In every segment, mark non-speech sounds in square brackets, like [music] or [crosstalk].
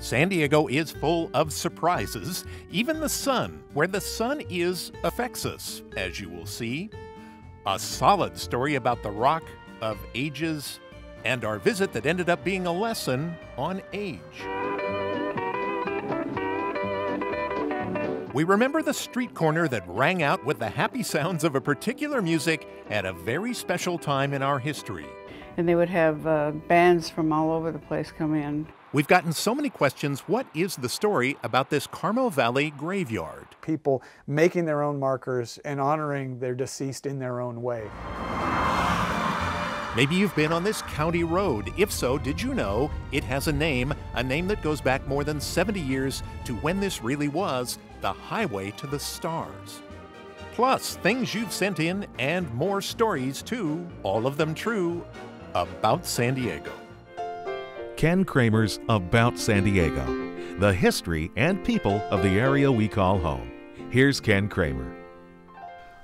San Diego is full of surprises. Even the sun, where the sun is, affects us, as you will see. A solid story about the Rock of Ages, and our visit that ended up being a lesson on age. We remember the street corner that rang out with the happy sounds of a particular music at a very special time in our history. And they would have uh, bands from all over the place come in. We've gotten so many questions. What is the story about this Carmel Valley graveyard? People making their own markers and honoring their deceased in their own way. Maybe you've been on this county road. If so, did you know it has a name, a name that goes back more than 70 years to when this really was the highway to the stars? Plus, things you've sent in and more stories too, all of them true, about San Diego. Ken Kramer's About San Diego, the history and people of the area we call home. Here's Ken Kramer.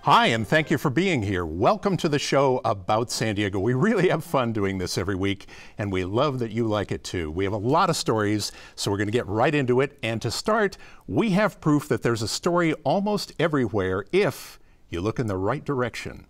Hi, and thank you for being here. Welcome to the show about San Diego. We really have fun doing this every week, and we love that you like it too. We have a lot of stories, so we're going to get right into it. And to start, we have proof that there's a story almost everywhere if you look in the right direction.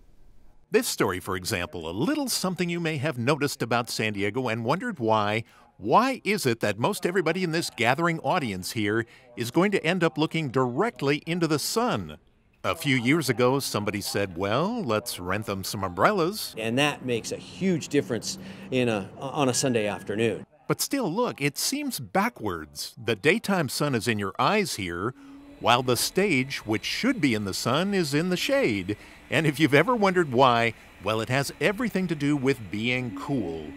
This story, for example, a little something you may have noticed about San Diego and wondered why. Why is it that most everybody in this gathering audience here is going to end up looking directly into the sun? A few years ago, somebody said, well, let's rent them some umbrellas. And that makes a huge difference in a, on a Sunday afternoon. But still, look, it seems backwards. The daytime sun is in your eyes here, while the stage, which should be in the sun, is in the shade. And if you've ever wondered why, well, it has everything to do with being cool.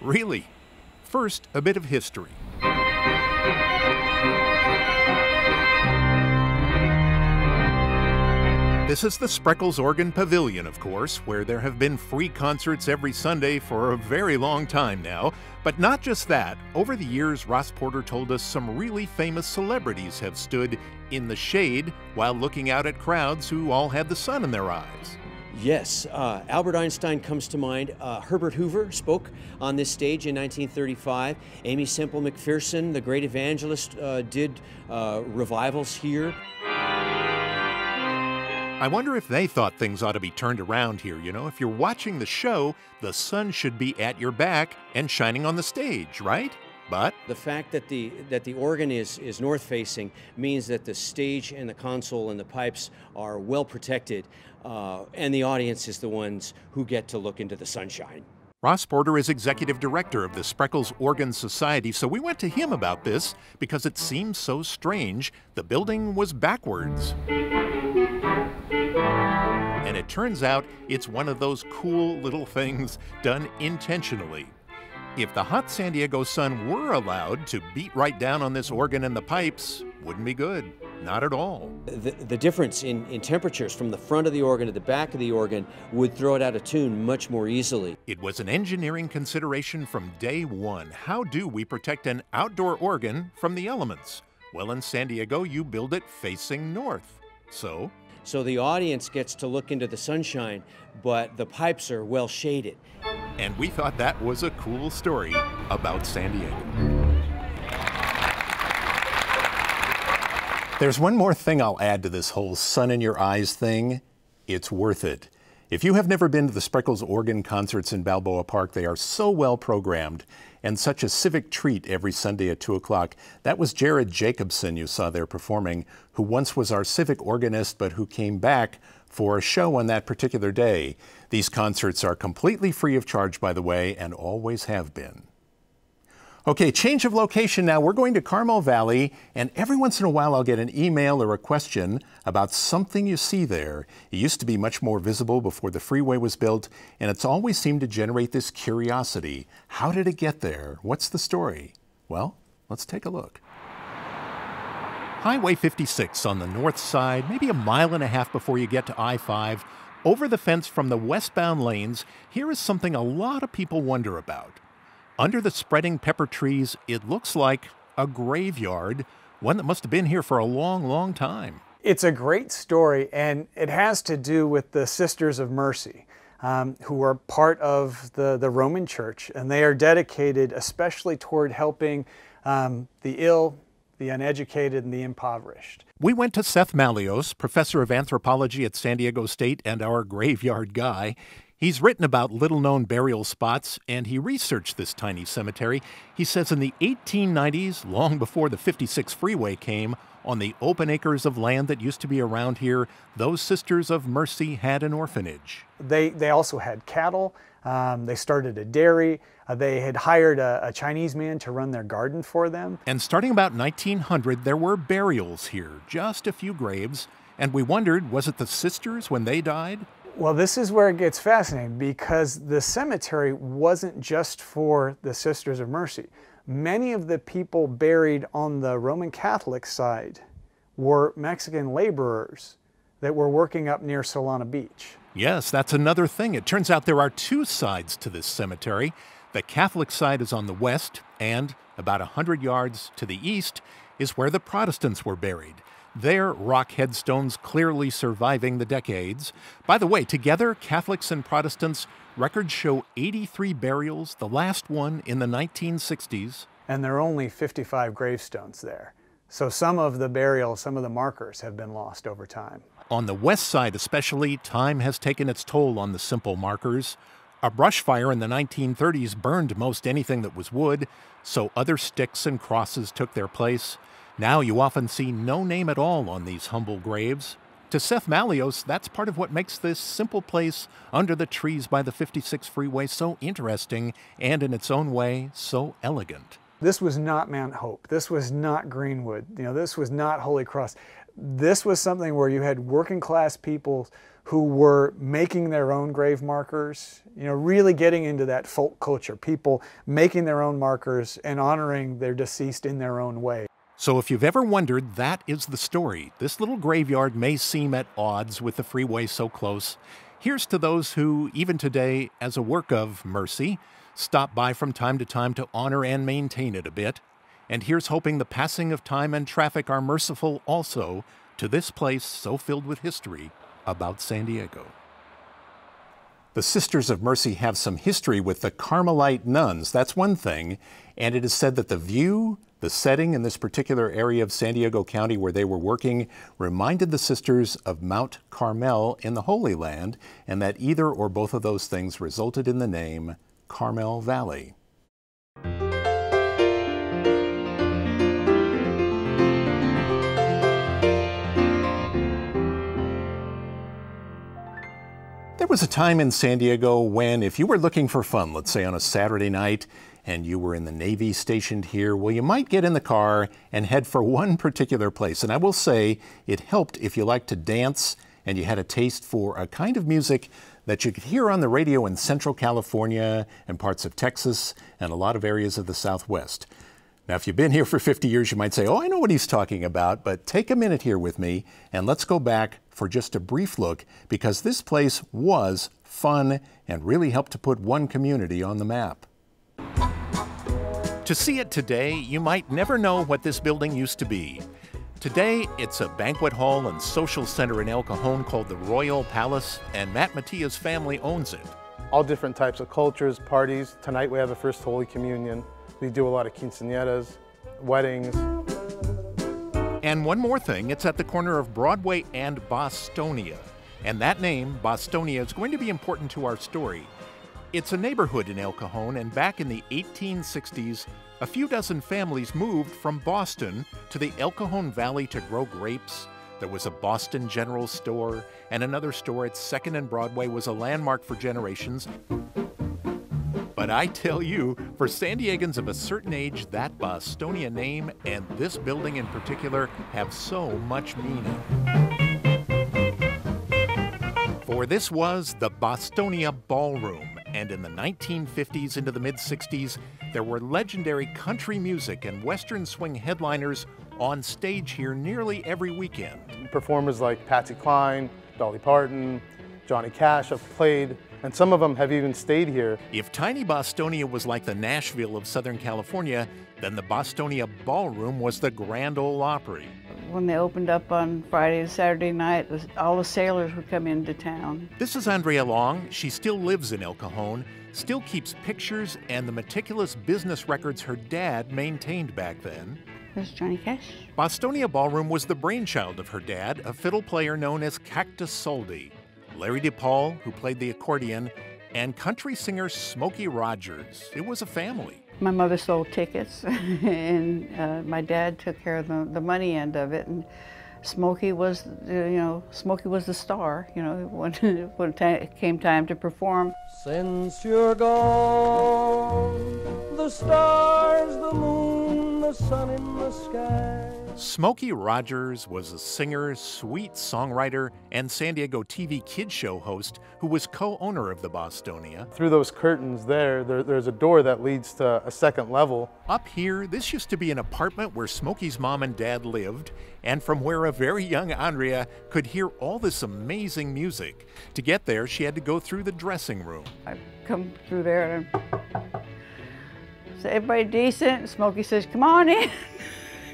Really. First, a bit of history. This is the Spreckels Organ Pavilion, of course, where there have been free concerts every Sunday for a very long time now. But not just that. Over the years, Ross Porter told us some really famous celebrities have stood in the shade while looking out at crowds who all had the sun in their eyes. Yes, uh, Albert Einstein comes to mind. Uh, Herbert Hoover spoke on this stage in 1935. Aimee Semple McPherson, the great evangelist, uh, did uh, revivals here. I wonder if they thought things ought to be turned around here. You know, if you're watching the show, the sun should be at your back and shining on the stage, right? But the fact that the that the organ is is north facing means that the stage and the console and the pipes are well protected, uh, and the audience is the ones who get to look into the sunshine. Ross Porter is executive director of the Spreckels Organ Society, so we went to him about this because it seems so strange. The building was backwards. And it turns out it's one of those cool little things done intentionally. If the hot San Diego sun were allowed to beat right down on this organ and the pipes, wouldn't be good. Not at all. The, the difference in, in temperatures from the front of the organ to the back of the organ would throw it out of tune much more easily. It was an engineering consideration from day one. How do we protect an outdoor organ from the elements? Well, in San Diego, you build it facing north. So, so the audience gets to look into the sunshine, but the pipes are well shaded. And we thought that was a cool story about San Diego. There's one more thing I'll add to this whole sun in your eyes thing. It's worth it. If you have never been to the Spreckels Organ concerts in Balboa Park, they are so well programmed and such a civic treat every Sunday at 2 o'clock. That was Jared Jacobsen you saw there performing, who once was our civic organist but who came back for a show on that particular day. These concerts are completely free of charge, by the way, and always have been. Okay, change of location now. We're going to Carmel Valley, and every once in a while I'll get an email or a question about something you see there. It used to be much more visible before the freeway was built, and it's always seemed to generate this curiosity. How did it get there? What's the story? Well, let's take a look. Highway 56 on the north side, maybe a mile and a half before you get to I 5. Over the fence from the westbound lanes, here is something a lot of people wonder about. Under the spreading pepper trees, it looks like a graveyard, one that must have been here for a long, long time. It's a great story, and it has to do with the Sisters of Mercy, um, who are part of the, the Roman Church, and they are dedicated especially toward helping um, the ill, the uneducated, and the impoverished. We went to Seth Mallios, professor of anthropology at San Diego State and our graveyard guy. He's written about little known burial spots and he researched this tiny cemetery. He says in the 1890s, long before the 56 freeway came, on the open acres of land that used to be around here, those Sisters of Mercy had an orphanage. They, they also had cattle. Um, they started a dairy. Uh, they had hired a, a, Chinese man to run their garden for them. And starting about 1900, there were burials here, just a few graves. And we wondered, was it the sisters when they died? Well, this is where it gets fascinating because the cemetery wasn't just for the Sisters of Mercy. Many of the people buried on the Roman Catholic side were Mexican laborers that were working up near Solana Beach. Yes, that's another thing. It turns out there are two sides to this cemetery. The Catholic side is on the west, and about a 100 yards to the east is where the Protestants were buried. Their rock headstones clearly surviving the decades. By the way, together, Catholics and Protestants, records show 83 burials, the last one in the 1960s. And there are only 55 gravestones there. So some of the burials, some of the markers have been lost over time. On the west side, especially, time has taken its toll on the simple markers. A brush fire in the 1930s burned most anything that was wood, so other sticks and crosses took their place. Now you often see no name at all on these humble graves. To Seth Mallios, that's part of what makes this simple place under the trees by the 56 freeway so interesting and, in its own way, so elegant. This was not Mount Hope. This was not Greenwood. You know, this was not Holy Cross. This was something where you had working class people who were making their own grave markers, you know, really getting into that folk culture, people making their own markers and honoring their deceased in their own way. So, if you've ever wondered, that is the story. This little graveyard may seem at odds with the freeway so close. Here's to those who, even today, as a work of mercy, stop by from time to time to honor and maintain it a bit. And here's hoping the passing of time and traffic are merciful also to this place so filled with history about San Diego. The Sisters of Mercy have some history with the Carmelite nuns, that's one thing, and it is said that the view the setting in this particular area of San Diego County where they were working reminded the sisters of Mount Carmel in the Holy Land, and that either or both of those things resulted in the name Carmel Valley. There was a time in San Diego when, if you were looking for fun, let's say on a Saturday night, and you were in the Navy stationed here, well, you might get in the car and head for one particular place. And I will say it helped if you like to dance and you had a taste for a kind of music that you could hear on the radio in Central California and parts of Texas and a lot of areas of the Southwest. Now, if you've been here for 50 years, you might say, oh, I know what he's talking about, but take a minute here with me and let's go back for just a brief look because this place was fun and really helped to put one community on the map. To see it today, you might never know what this building used to be. Today, it's a banquet hall and social center in El Cajon called the Royal Palace, and Matt Matia's family owns it. All different types of cultures, parties. Tonight we have the First Holy Communion. We do a lot of quinceañeras, weddings. And one more thing, it's at the corner of Broadway and Bostonia. And that name, Bostonia, is going to be important to our story. It's a neighborhood in El Cajon, and back in the 1860s, a few dozen families moved from Boston to the El Cajon Valley to grow grapes. There was a Boston General Store, and another store at 2nd and Broadway was a landmark for generations. But I tell you, for San Diegans of a certain age, that Bostonia name and this building in particular have so much meaning. For this was the Bostonia Ballroom, and in the 1950s into the mid 60s, there were legendary country music and Western swing headliners on stage here nearly every weekend. Performers like Patsy Cline, Dolly Parton, Johnny Cash have played, and some of them have even stayed here. If Tiny Bostonia was like the Nashville of Southern California, then the Bostonia Ballroom was the Grand Ole Opry when they opened up on Friday and Saturday night, all the sailors would come into town. This is Andrea Long. She still lives in El Cajon. still keeps pictures and the meticulous business records her dad maintained back then. This is Johnny Cash. Bostonia Ballroom was the brainchild of her dad, a fiddle player known as Cactus Soldi, Larry DePaul, who played the accordion, and country singer Smokey Rogers. It was a family. My mother sold tickets, [laughs] and uh, my dad took care of the, the money end of it. And Smokey was, you know, Smokey was the star. You know, [laughs] when when it came time to perform. Since you're gone, the stars, the moon, the sun in the sky. Smokey Rogers was a singer, sweet songwriter, and San Diego TV kid show host who was co owner of the Bostonia. Through those curtains there, there, there's a door that leads to a second level. Up here, this used to be an apartment where Smokey's mom and dad lived, and from where a very young Andrea could hear all this amazing music. To get there, she had to go through the dressing room. I come through there and say, everybody decent? Smokey says, come on in. [laughs]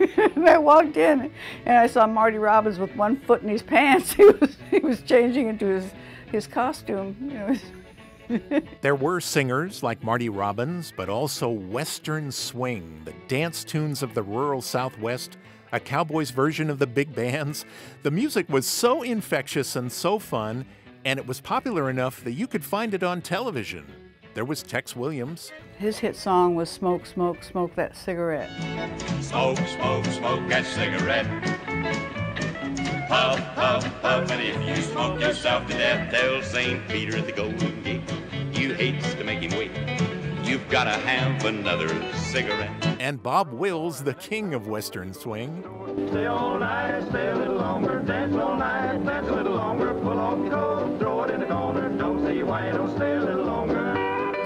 [laughs] and I walked in and I saw Marty Robbins with one foot in his pants. [laughs] He was, he was changing into his, his costume. You [laughs] know. there were singers like Marty Robbins, but also Western swing, the dance tunes of the rural Southwest, a cowboy's version of the big bands. The music was so infectious and so fun, and it was popular enough that you could find it on television. There was Tex Williams. His hit song was Smoke, Smoke, Smoke That Cigarette. Smoke, smoke, smoke that cigarette. Puff, puff, puff, and if you smoke yourself to death, tell St. Peter at the Golden Gate, you hates to make him wait. You've got to have another cigarette. And Bob Wills, the king of Western swing. Stay all night, stay a little longer, dance all night, dance a little longer, pull off your coat, throw it in the corner, don't say why you don't stay a little longer.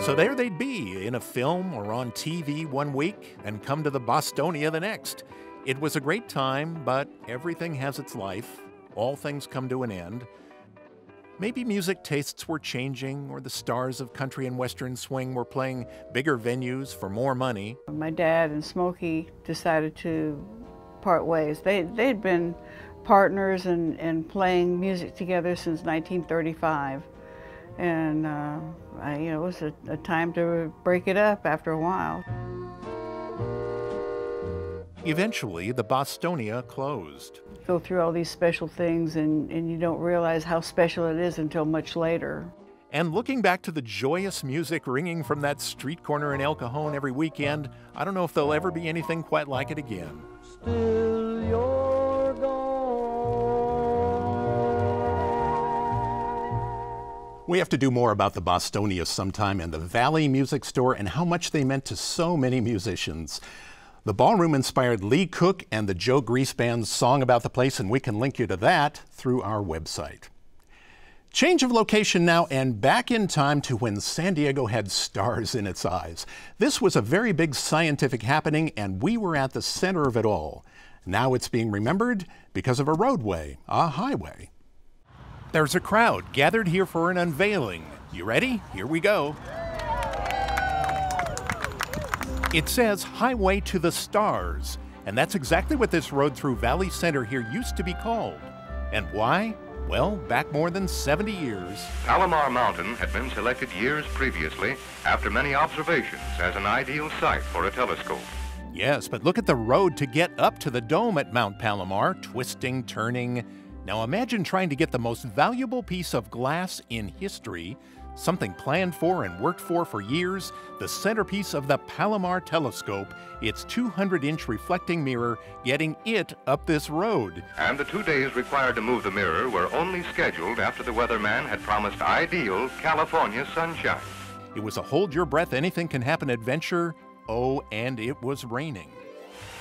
So there they'd be in a film or on TV one week and come to the Bostonia the next. It was a great time, but everything has its life. All things come to an end. Maybe music tastes were changing, or the stars of country and western swing were playing bigger venues for more money. My dad and Smokey decided to part ways. They, they'd been partners and, and playing music together since 1935. And, uh, I, you know, it was a, a time to break it up after a while. Eventually, the Bostonia closed. Go through all these special things and, and you don't realize how special it is until much later. And looking back to the joyous music ringing from that street corner in El Cajon every weekend, I don't know if there'll ever be anything quite like it again. We have to do more about the Bostonia sometime and the Valley Music Store and how much they meant to so many musicians. The ballroom inspired Lee Cook and the Joe Grease Band's song about the place, and we can link you to that through our website. Change of location now and back in time to when San Diego had stars in its eyes. This was a very big scientific happening, and we were at the center of it all. Now it's being remembered because of a roadway, a highway. There's a crowd gathered here for an unveiling. You ready? Here we go. It says Highway to the Stars, and that's exactly what this road through Valley Center here used to be called. And why? Well, back more than 70 years. Palomar Mountain had been selected years previously after many observations as an ideal site for a telescope. Yes, but look at the road to get up to the dome at Mount Palomar, twisting, turning. Now imagine trying to get the most valuable piece of glass in history, something planned for and worked for for years, the centerpiece of the Palomar telescope, its 200 inch reflecting mirror, getting it up this road. And the two days required to move the mirror were only scheduled after the weatherman had promised ideal California sunshine. It was a hold your breath, anything can happen adventure. Oh, and it was raining.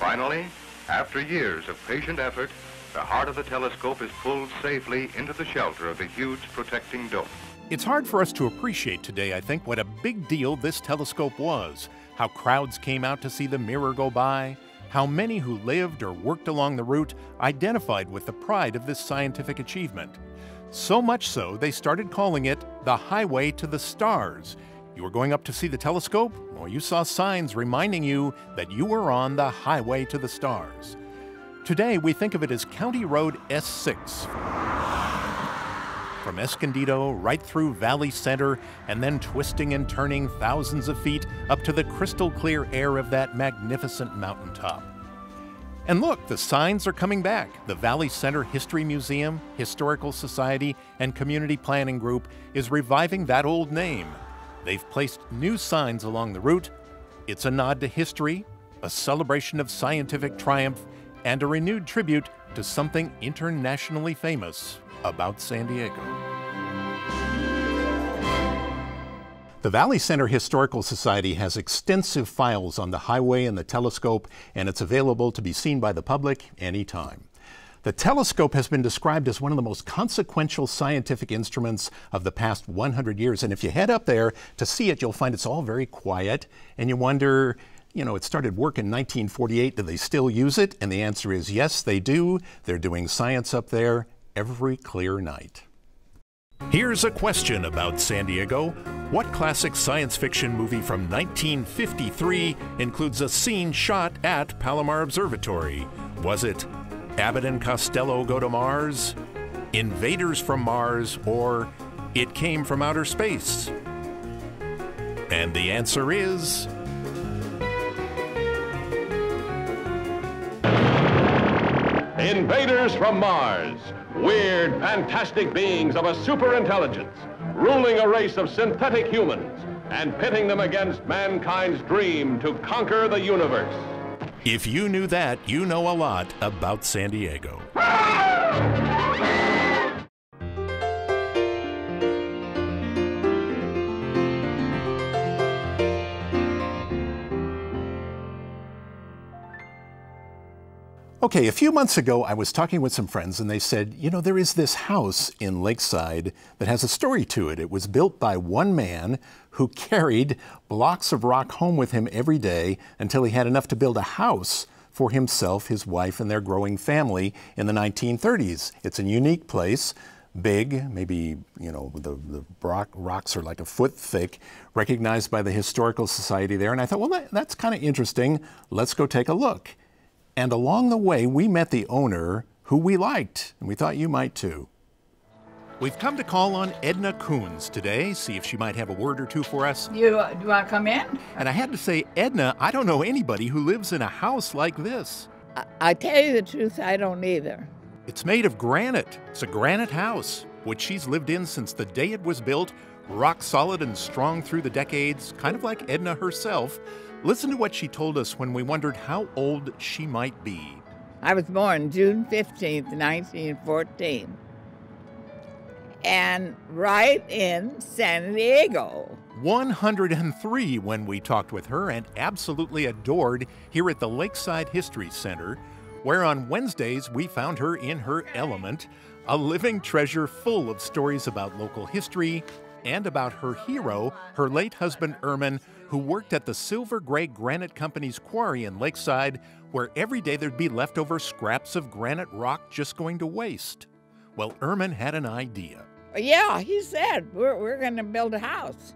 Finally, after years of patient effort, the heart of the telescope is pulled safely into the shelter of the huge protecting dome. It's hard for us to appreciate today, I think, what a big deal this telescope was. How crowds came out to see the mirror go by, how many who lived or worked along the route identified with the pride of this scientific achievement. So much so, they started calling it the Highway to the Stars. You were going up to see the telescope? or you saw signs reminding you that you were on the Highway to the Stars. Today, we think of it as County Road S6. from Escondido right through Valley Center and then twisting and turning thousands of feet up to the crystal clear air of that magnificent mountaintop. And look, the signs are coming back. The Valley Center History Museum, Historical Society, and Community Planning Group is reviving that old name. They've placed new signs along the route. It's a nod to history, a celebration of scientific triumph, and a renewed tribute to something internationally famous about San Diego. The Valley Center Historical Society has extensive files on the highway and the telescope, and it's available to be seen by the public anytime. The telescope has been described as one of the most consequential scientific instruments of the past 100 years. And if you head up there to see it, you'll find it's all very quiet, and you wonder, you know, it started work in 1948. Do they still use it? And the answer is yes, they do. They're doing science up there every clear night. Here's a question about San Diego. What classic science fiction movie from 1953 includes a scene shot at Palomar Observatory? Was it Abbott and Costello Go to Mars, Invaders from Mars, or It Came from Outer Space? And the answer is Invaders from Mars. Weird, fantastic beings of a superintelligence, ruling a race of synthetic humans and pitting them against mankind's dream to conquer the universe. If you knew that, you know a lot about San Diego. [laughs] Okay, a few months ago, I was talking with some friends and they said, you know, there is this house in Lakeside that has a story to it. It was built by one man who carried blocks of rock home with him every day until he had enough to build a house for himself, his wife, and their growing family in the 1930s. It's a unique place, big, maybe, you know, the, the rock, rocks are like a foot thick, recognized by the Historical Society there. And I thought, well, that, that's kind of interesting. Let's go take a look. And along the way, we met the owner who we liked, and we thought you might too. We've come to call on Edna Coons today, see if she might have a word or two for us. You uh, do you want to come in? And I had to say, Edna, I don't know anybody who lives in a house like this. I, I tell you the truth, I don't either. It's made of granite. It's a granite house, which she's lived in since the day it was built, rock solid and strong through the decades, kind of like Edna herself. Listen to what she told us when we wondered how old she might be. I was born June 15th, 1914. And right in San Diego. 103 when we talked with her and absolutely adored here at the Lakeside History Center, where on Wednesdays we found her in her element, a living treasure full of stories about local history and about her hero, her late husband Erman, who worked at the Silver Gray Granite Company's quarry in Lakeside, where every day there'd be leftover scraps of granite rock just going to waste. Well, Erman had an idea. Yeah, he said, we're, we're going to build a house.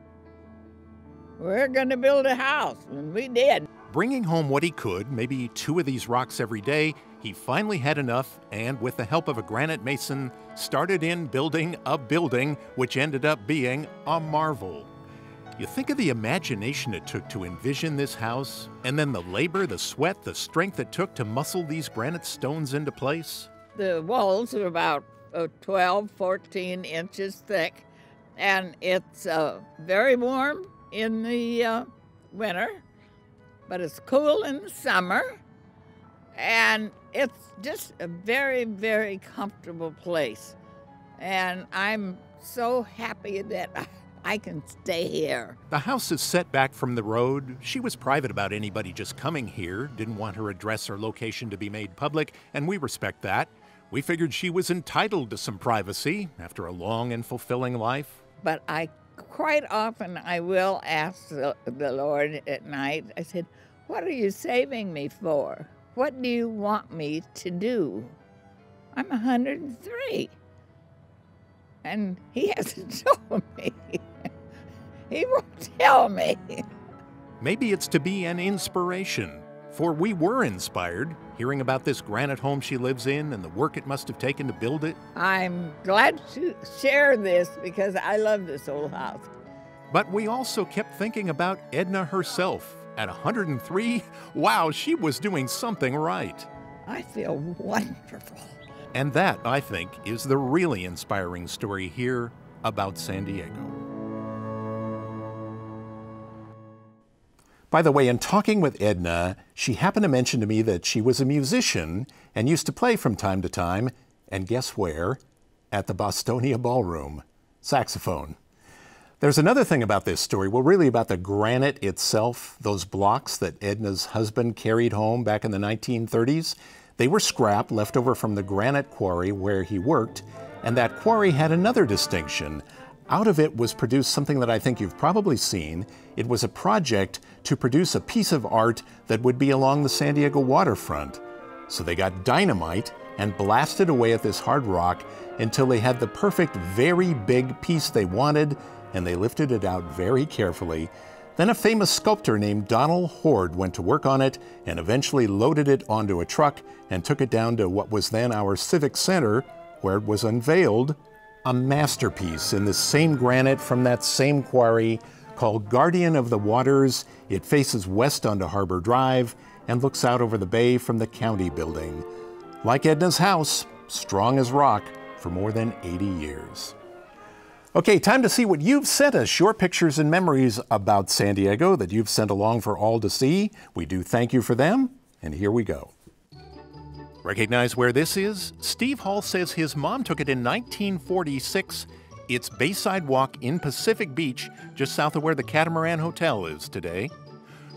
We're going to build a house, and we did. Bringing home what he could, maybe two of these rocks every day, he finally had enough and, with the help of a granite mason, started in building a building which ended up being a marvel. You think of the imagination it took to envision this house, and then the labor, the sweat, the strength it took to muscle these granite stones into place? The walls are about uh, 12, 14 inches thick, and it's uh, very warm in the uh, winter, but it's cool in the summer, and it's just a very, very comfortable place. And I'm so happy that I, [laughs] I can stay here. The house is set back from the road. She was private about anybody just coming here, didn't want her address or location to be made public, and we respect that. We figured she was entitled to some privacy after a long and fulfilling life. But I quite often I will ask the, the Lord at night, I said, What are you saving me for? What do you want me to do? I'm 103. And he [laughs] hasn't told me. [laughs] he won't tell me. Maybe it's to be an inspiration. For we were inspired hearing about this granite home she lives in and the work it must have taken to build it. I'm glad to share this because I love this old house. But we also kept thinking about Edna herself. At 103, wow, she was doing something right. I feel wonderful. And that, I think, is the really inspiring story here about San Diego. By the way, in talking with Edna, she happened to mention to me that she was a musician and used to play from time to time, and guess where? At the Bostonia Ballroom. Saxophone. There's another thing about this story, well, really about the granite itself, those blocks that Edna's husband carried home back in the 1930s. They were scrap left over from the granite quarry where he worked, and that quarry had another distinction. Out of it was produced something that I think you've probably seen. It was a project to produce a piece of art that would be along the San Diego waterfront. So they got dynamite and blasted away at this hard rock until they had the perfect, very big piece they wanted, and they lifted it out very carefully then a famous sculptor named Donald Hord went to work on it and eventually loaded it onto a truck and took it down to what was then our Civic Center, where it was unveiled a masterpiece in the same granite from that same quarry called Guardian of the Waters. It faces west onto Harbor Drive and looks out over the bay from the county building. Like Edna's house, strong as rock for more than 80 years. Okay, time to see what you've sent us. Your pictures and memories about San Diego that you've sent along for all to see. We do thank you for them, and here we go. Recognize where this is? Steve Hall says his mom took it in 1946. It's Bayside Walk in Pacific Beach, just south of where the Catamaran Hotel is today.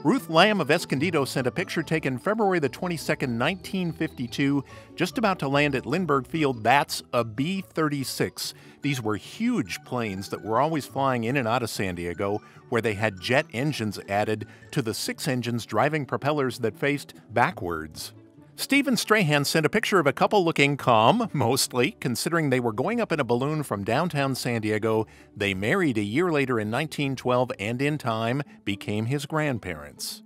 Ruth Lamb of Escondido sent a picture taken February the 22nd, 1952, just about to land at Lindbergh Field. That's a B 36. These were huge planes that were always flying in and out of San Diego, where they had jet engines added to the six engines driving propellers that faced backwards. Stephen Strahan sent a picture of a couple looking calm, mostly, considering they were going up in a balloon from downtown San Diego. They married a year later in 1912 and in time became his grandparents.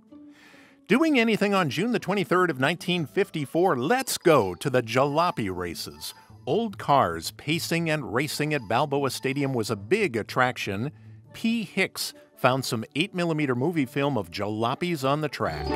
Doing anything on June the 23rd of 1954, let's go to the jalopy races. Old cars pacing and racing at Balboa Stadium was a big attraction. P. Hicks found some 8mm movie film of jalopies on the track.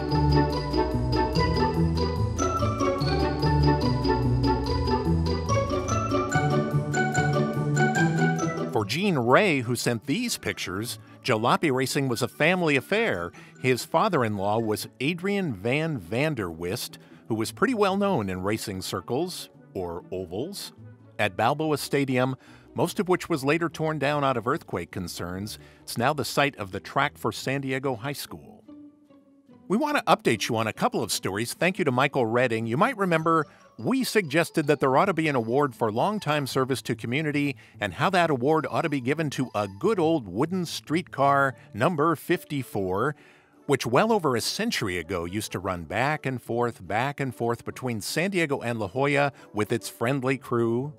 For Gene Ray, who sent these pictures, jalopy racing was a family affair. His father in law was Adrian Van Vanderwist, who was pretty well known in racing circles, or ovals. At Balboa Stadium, most of which was later torn down out of earthquake concerns, it's now the site of the track for San Diego High School. We want to update you on a couple of stories. Thank you to Michael Redding. You might remember we suggested that there ought to be an award for longtime service to community and how that award ought to be given to a good old wooden streetcar number 54 which well over a century ago used to run back and forth, back and forth between San Diego and La Jolla with its friendly crew.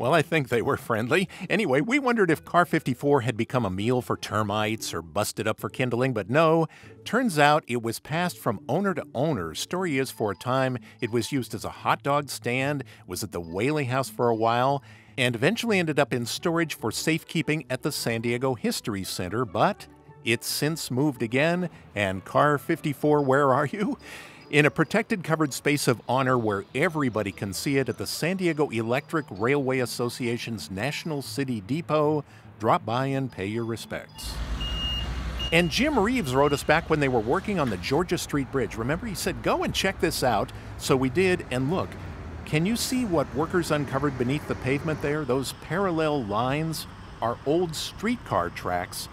Well, I think they were friendly. Anyway, we wondered if Car 54 had become a meal for termites or busted up for kindling, but no. Turns out it was passed from owner to owner. Story is, for a time, it was used as a hot dog stand, was at the Whaley House for a while, and eventually ended up in storage for safekeeping at the San Diego History Center, but it's since moved again, and Car 54, where are you? In a protected covered space of honor where everybody can see it at the San Diego Electric Railway Association's National City Depot. Drop by and pay your respects. And Jim Reeves wrote us back when they were working on the Georgia Street Bridge. Remember, he said, Go and check this out. So we did, and look, can you see what workers uncovered beneath the pavement there? Those parallel lines are old streetcar tracks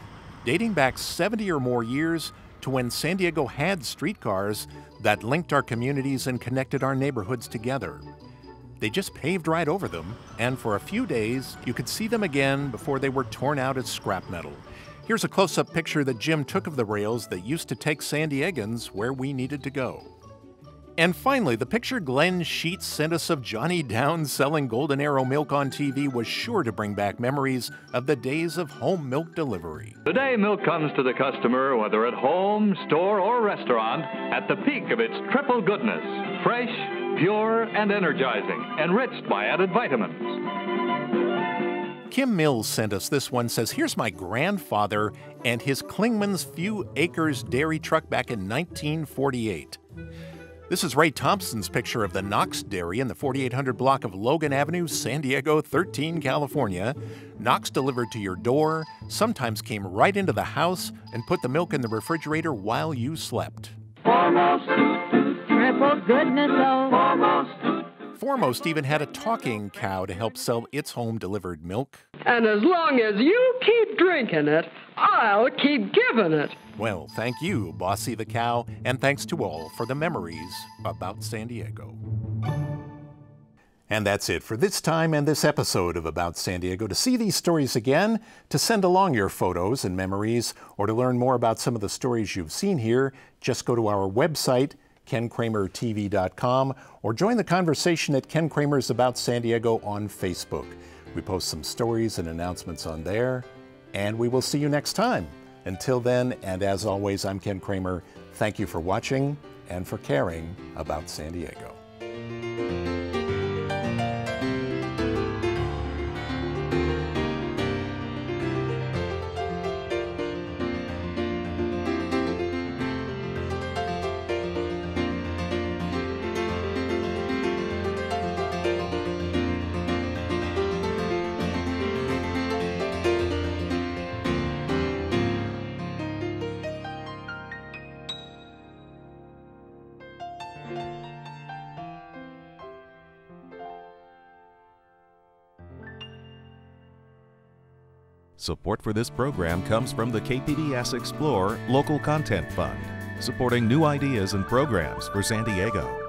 dating back 70 or more years to when San Diego had streetcars that linked our communities and connected our neighborhoods together. They just paved right over them, and for a few days, you could see them again before they were torn out as scrap metal. Here's a close up picture that Jim took of the rails that used to take San Diegans where we needed to go. And finally, the picture Glenn Sheets sent us of Johnny Downs selling Golden Arrow milk on TV was sure to bring back memories of the days of home milk delivery. Today, milk comes to the customer, whether at home, store, or restaurant, at the peak of its triple goodness fresh, pure, and energizing, enriched by added vitamins. Kim Mills sent us this one says, Here's my grandfather and his Klingman's Few Acres dairy truck back in 1948. This is Ray Thompson's picture of the Knox Dairy in the 4800 block of Logan Avenue, San Diego 13, California. Knox delivered to your door, sometimes came right into the house and put the milk in the refrigerator while you slept. Foremost, triple goodness, oh. Foremost, Foremost even had a talking cow to help sell its home delivered milk. And as long as you keep drinking it, I'll keep giving it. Well, thank you, Bossy the cow, and thanks to all for the memories about San Diego. And that's it for this time and this episode of About San Diego. To see these stories again, to send along your photos and memories, or to learn more about some of the stories you've seen here, just go to our website, kenkramertv.com, or join the conversation at Ken Kramer's About San Diego on Facebook. We post some stories and announcements on there, and we will see you next time. Until then, and as always, I'm Ken Kramer. Thank you for watching and for caring about San Diego. Support for this program comes from the KPBS Explore Local Content Fund, supporting new ideas and programs for San Diego.